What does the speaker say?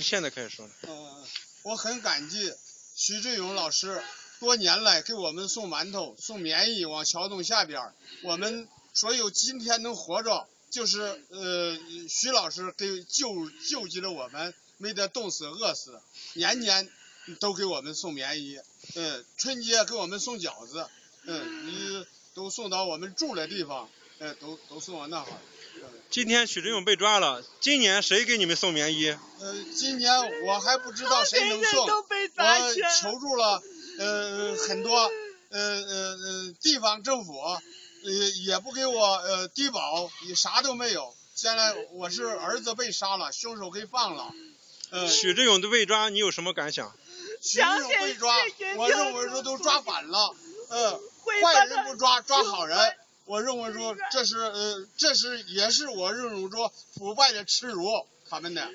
现在开始说了。嗯，我很感激徐志勇老师多年来给我们送馒头、送棉衣往桥洞下边儿，我们所有今天能活着，就是呃徐老师给救救济了我们，没得冻死饿死，年年都给我们送棉衣，嗯，春节给我们送饺子，嗯，你都送到我们住的地方，嗯，都都送到那哈今天许志勇被抓了，今年谁给你们送棉衣？呃，今年我还不知道谁能送，都被砸我。求助了呃很多呃呃呃地方政府，呃也不给我呃低保，也啥都没有。现在我是儿子被杀了，凶手给放了，呃，许志勇的被抓，你有什么感想？许志勇被抓，我认为说都抓反了，呃，坏人不抓，抓好人。我认为说这是呃，这是也是我认为说腐败的耻辱，他们的。